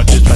I just